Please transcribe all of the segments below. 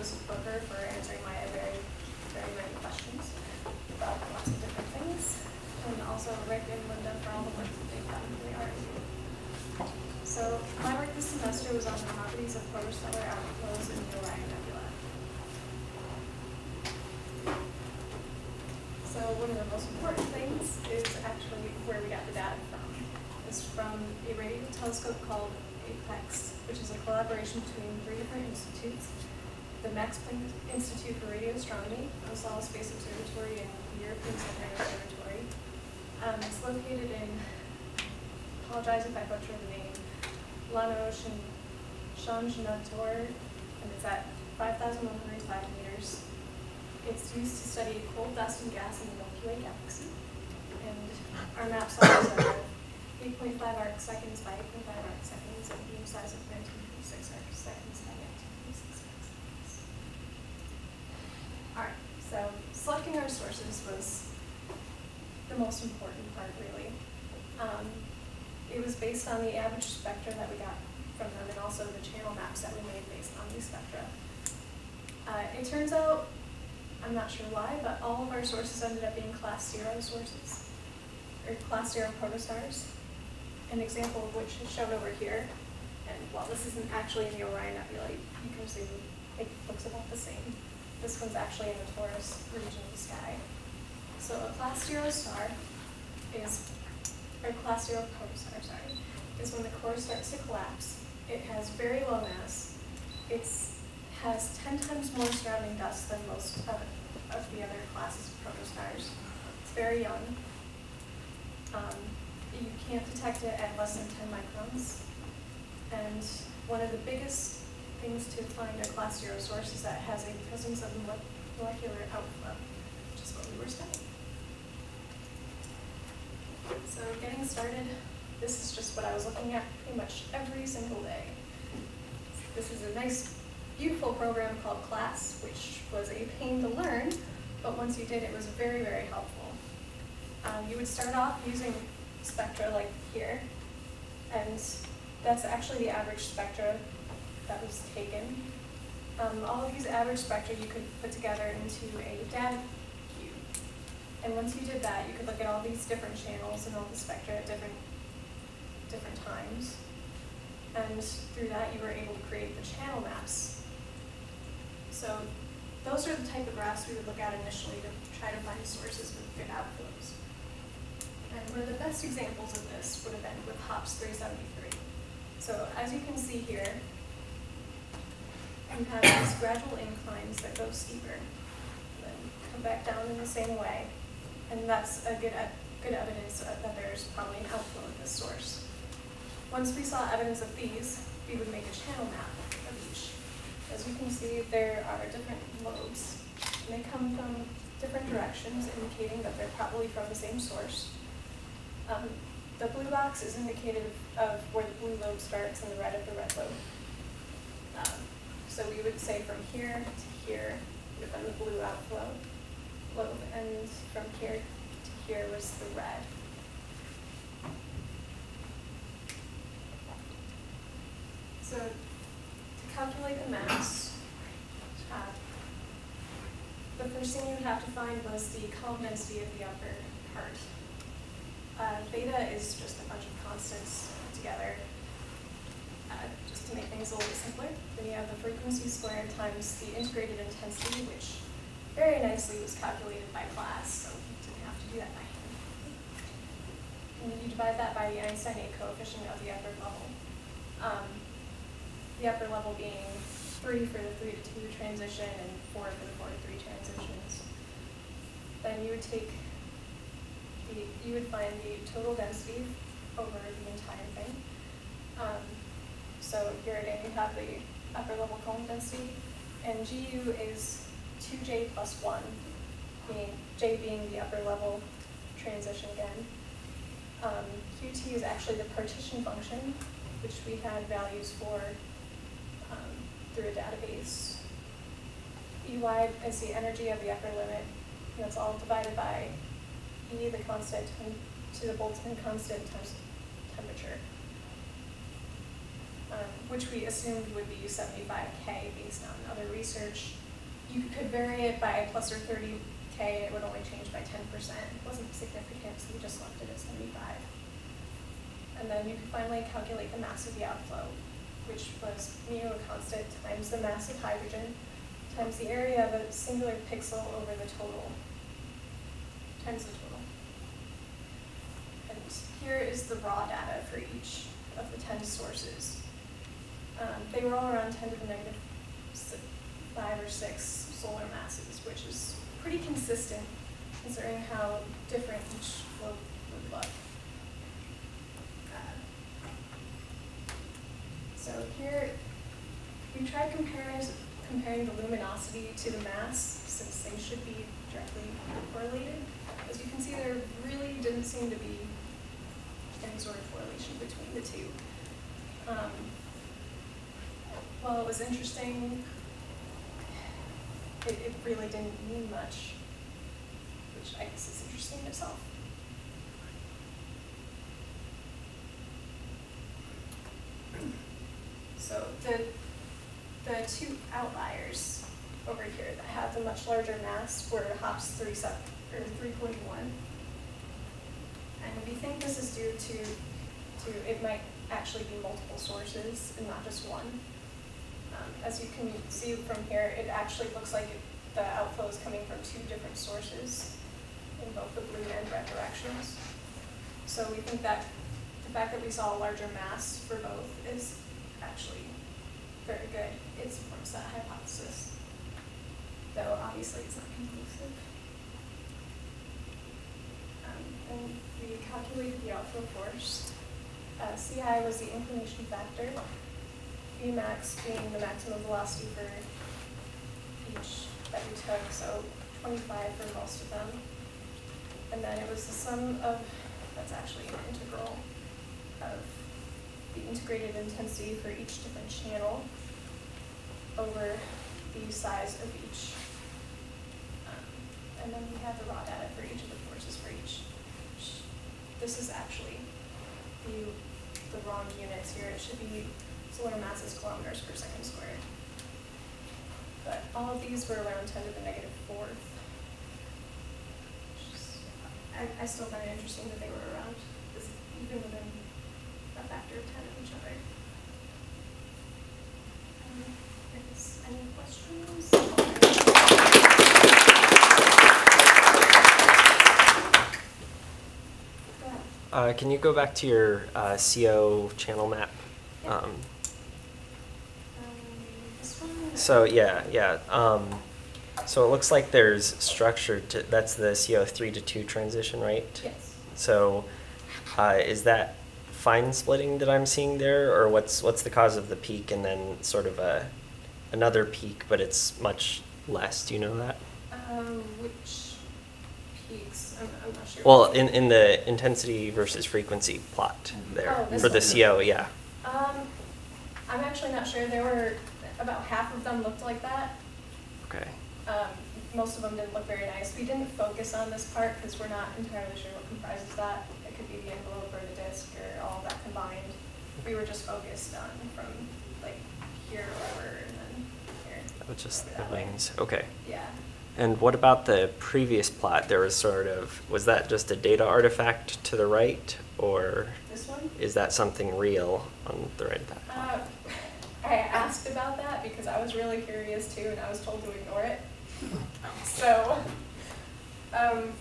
Joseph Booker for answering my very, very many questions about lots of different things. And also Rick and Linda for all the work that they've done for the art. So my work this semester was on the properties of protostellar outflows in the Orion Nebula. So one of the most important things is actually where we got the data from. It's from a radio telescope called APEX, which is a collaboration between three different institutes. The Max Planck Institute for Radio Astronomy, Onsala Space Observatory, and the European Southern Observatory. Um, it's located in, apologize if I butcher the name, Lano Shanjanator, and it's at 5,105 meters. It's used to study coal dust and gas in the Milky Way galaxy. And our map size are 8.5 arc seconds by 8.5 arc seconds and beam size of 19.6 arc seconds by 19.6 arc seconds. All right, so selecting our sources was the most important part, really. Um, it was based on the average spectra that we got from them and also the channel maps that we made based on these spectra. Uh, it turns out, I'm not sure why, but all of our sources ended up being class zero sources, or class zero protostars. An example of which is shown over here. And while this isn't actually in the Orion Nebula, you can see it looks about the same. This one's actually in the Taurus region of the sky. So a class zero star is, or class zero protostar, sorry, is when the core starts to collapse. It has very low mass. It has 10 times more surrounding dust than most of, of the other classes of protostars. It's very young. Um, you can't detect it at less than 10 microns. And one of the biggest things to find a class zero source that has a presence of molecular outflow, which is what we were studying. So getting started, this is just what I was looking at pretty much every single day. This is a nice, beautiful program called CLASS, which was a pain to learn, but once you did, it was very, very helpful. Um, you would start off using spectra like here, and that's actually the average spectra that was taken. Um, all of these average spectra you could put together into a data cube. And once you did that, you could look at all these different channels and all the spectra at different, different times. And through that, you were able to create the channel maps. So those are the type of graphs we would look at initially to try to find sources with good outflows. And one of the best examples of this would have been with HOPS 373. So as you can see here, you have these gradual inclines that go steeper, and then come back down in the same way. And that's a good, good evidence that there's probably an outflow at this source. Once we saw evidence of these, we would make a channel map of each. As you can see, there are different lobes, and they come from different directions, indicating that they're probably from the same source. Um, the blue box is indicative of where the blue lobe starts and the red of the red lobe. So we would say from here to here would have been the blue outflow lobe, and from here to here was the red. So to calculate the mass, uh, the first thing you would have to find was the column density of the upper part. Uh, is just a bunch of constants together, uh, just to make things a little bit simpler. Then you have the frequency squared times the integrated intensity, which very nicely was calculated by class, so you didn't have to do that by hand. And then you divide that by the Einstein A coefficient of the upper level. Um, the upper level being 3 for the 3 to 2 transition and 4 for the 4 to 3 transitions. Then you would take the, you would find the total density over the entire thing. Um, so here again, you have the upper level column density, and GU is 2J plus 1, being J being the upper level transition again. Um, QT is actually the partition function, which we had values for um, through a database. EY is the energy of the upper limit, and that's all divided by E, the constant, to the Boltzmann constant times temperature. Um, which we assumed would be seventy-five K based on other research. You could vary it by plus or thirty K, it would only change by ten percent. It wasn't significant, so we just left it at seventy-five. And then you could finally calculate the mass of the outflow, which was mu constant times the mass of hydrogen times the area of a singular pixel over the total, times the total. And here is the raw data for each of the ten sources. Um, they were all around ten to the five or six solar masses, which is pretty consistent considering how different each globe would look. Uh, So here, we tried comparing, comparing the luminosity to the mass, since they should be directly correlated. As you can see, there really didn't seem to be any sort of correlation between the two. Um, While it was interesting, it, it really didn't mean much, which I guess is interesting in itself. So the, the two outliers over here that have the much larger mass were hops three seven, or three point one. And we think this is due to, to, it might actually be multiple sources and not just one. Um, As you can see from here, it actually looks like it- the outflow is coming from two different sources in both the blue and red directions. So we think that the fact that we saw a larger mass for both is actually very good. It supports that hypothesis, though obviously it's not conclusive. Um, and we calculated the outflow force. Uh, CI was the inclination factor, Vmax being the maximum velocity for each that we took, so twenty-five for most of them. And then it was the sum of, that's actually an integral of the integrated intensity for each different channel over the size of each. Um, And then we have the raw data for each of the forces for each. This is actually the, the wrong units here. It should be solar masses kilometers per second squared. But all of these were around ten to the negative fourth. Which is- I, I still find it interesting that they were around, this, even within a factor of ten of each other. Um, any questions? Uh, Can you go back to your uh, CO channel map? Yeah. Um? So, yeah, yeah. um, So it looks like there's structure to, that's the CO3 to 2 transition, right? Yes. So uh, is that fine splitting that I'm seeing there, or what's, what's the cause of the peak and then sort of a, another peak, but it's much less? Do you know that? Um, which peaks, I'm, I'm not sure. Well, in, in the intensity versus frequency plot there, Oh, this for the. CO, yeah. Um, I'm actually not sure, there were, about half of them looked like that. Okay. Um, most of them didn't look very nice. We didn't focus on this part because we're not entirely sure what comprises that. It could be the envelope or the disc or all that combined. We were just focused on from like here over and then here. That was just the wings, okay. Yeah. And what about the previous plot? There was sort of, was that just a data artifact to the right, or This one? is that something real on the right of that plot? I asked about that because I was really curious too, and I was told to ignore it. So, um,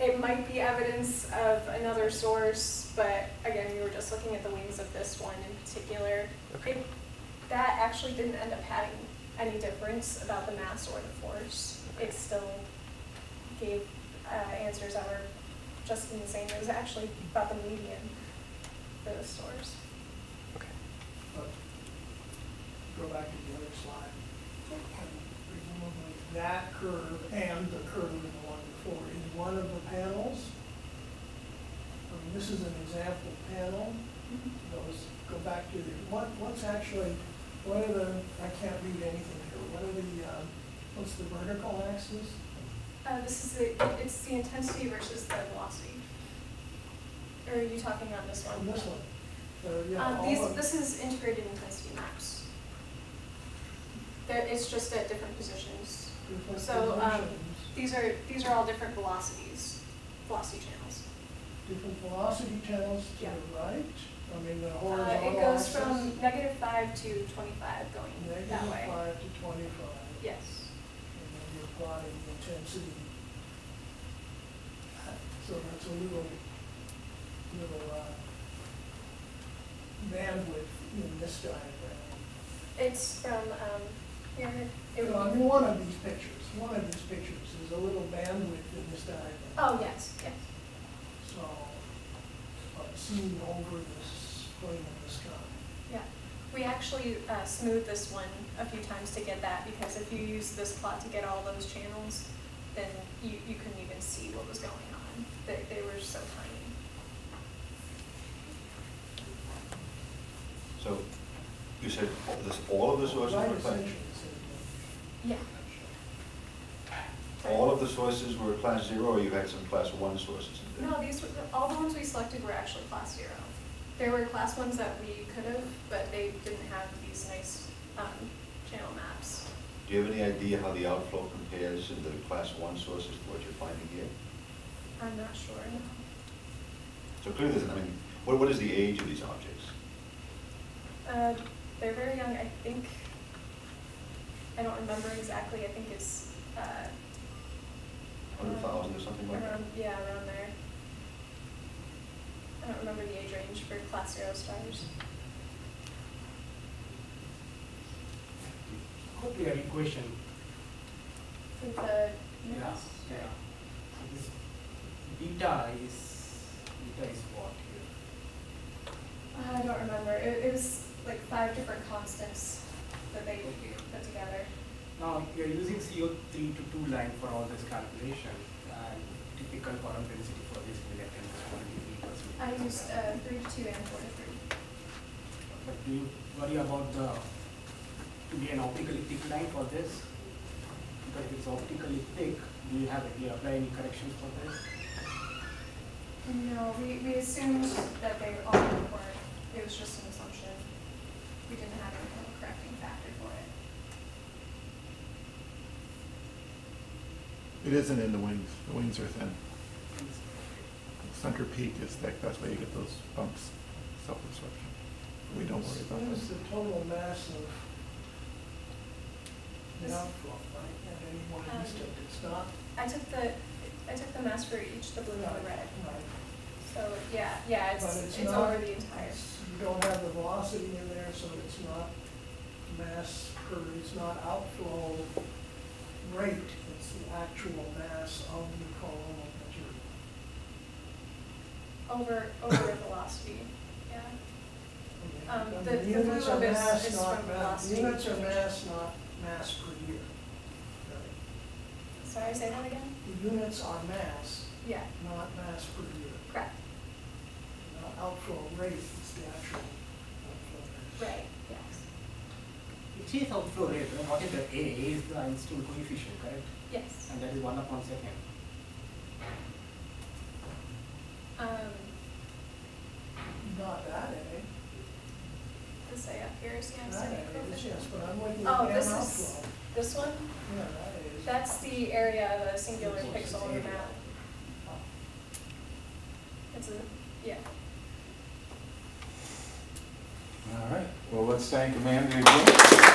it might be evidence of another source, but again, we were just looking at the wings of this one in particular. Okay. It- That actually didn't end up having any difference about the mass or the force. It still gave, uh, answers that were just in the same, it was actually about the median for the source. Okay. Go back to the other slide. And Presumably that curve and the curve in the one before is one of the panels. I mean, this is an example panel. Those, go back to the, what, what's actually, what are the, I can't read anything here. What are the, um, what's the vertical axis? Uh, this is the, it's the intensity versus the velocity. Or are you talking on this one? On this one? Uh, yeah, Um, these, this is integrated intensity There, it's just at different positions. So, um, These are, these are all different velocities, velocity channels. different velocity channels to Yeah. the right? I mean, the Uh, horizontal it goes axis? from negative five to twenty-five going that way. five to twenty-five. Yes, And then you're plotting the intensity. So that's a little, little, uh, bandwidth in this diagram. it's from, um, here, it You know, I would mean, be, one of these pictures, one of these pictures is a little bandwidth in this diagram. oh, yes, yes. So, but seen over this plane of the sky. Yeah, we actually uh, smoothed this one a few times to get that, because if you use this plot to get all those channels, then you, you couldn't even see what was going on. They, they were so tiny. So you said all this, all of the sources Right were class? Yeah. All of the sources were class zero, or you had some class one sources in there? No, these, were all the ones we selected were actually class zero. There were class ones that we could have, but they didn't have these nice um, channel maps. Do you have any idea how the outflow compares in the class one sources to what you're finding here? I'm not sure. So clearly, there's, I mean, what, what is the age of these objects? Uh, They're very young, I think, I don't remember exactly, I think it's, uh, Hundred thousand or something like that? yeah, around there. I don't remember the age range for class zero stars. Hope you have a question. For the, Yeah, yeah. This beta is, beta is what here? I don't remember, it, it was like five different constants that they put together. Now, you're using CO3 to 2 line for all this calculation, and typical column density for this reactant is 23 percent. I used, uh, three to two and four to three. But do you worry about the, to be an optically thick line for this? Because if it's optically thick, do you have, do you apply any corrections for this? No, we, we assumed that they all were, it was just an assumption. We didn't have any kind of correcting factor for it. It isn't in the wings. The wings are thin. Center peak is thick. That's why you get those bumps, self-absorption. We don't worry about that. What is the total mass of the This- outflow, right, at any one Um, instant? It's not. I took the, I took the mass for each, the blue and the red. Right. So, yeah, yeah, it's, But it's it's not- over the entire. it's- You don't have the velocity in there, so it's not mass per, it's not outflow rate, it's the actual mass of the column of material. Over, over the velocity, yeah. Okay. Um, the- the units blue are is- mass, is not from ma- velocity. Units are mass, not mass per year. Right. Sorry, say that again? The units are mass, Yeah, not mass per year. correct, outflow rate, is the actual outflow mass. right, yes, It is outflow rate, what is the A? A is the Einstein coefficient, correct? yes. And that is 1 upon second. Um, Not that, eh? this say up here is the That Einstein is, coefficient. yes, but I'm looking Oh, at this M is, this one? Yeah, that is. That's the area of a singular pixel on the map. It's a, yeah. All right, well, let's thank Amanda again.